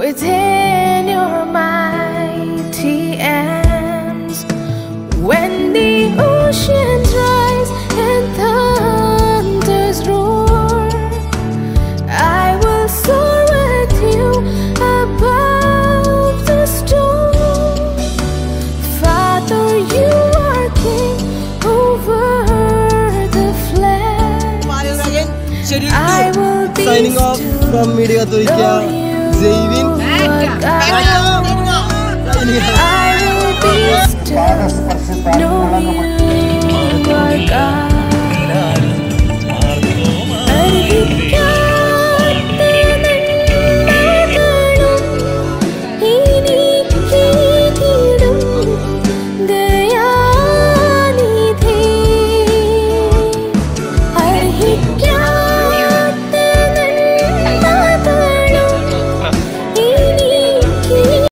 within your mighty hands. When the oceans rise and thunders roar, I will soar with you above the storm. Father, you are king over the flesh. I will be signing off from Media Turkey. জৈবিন I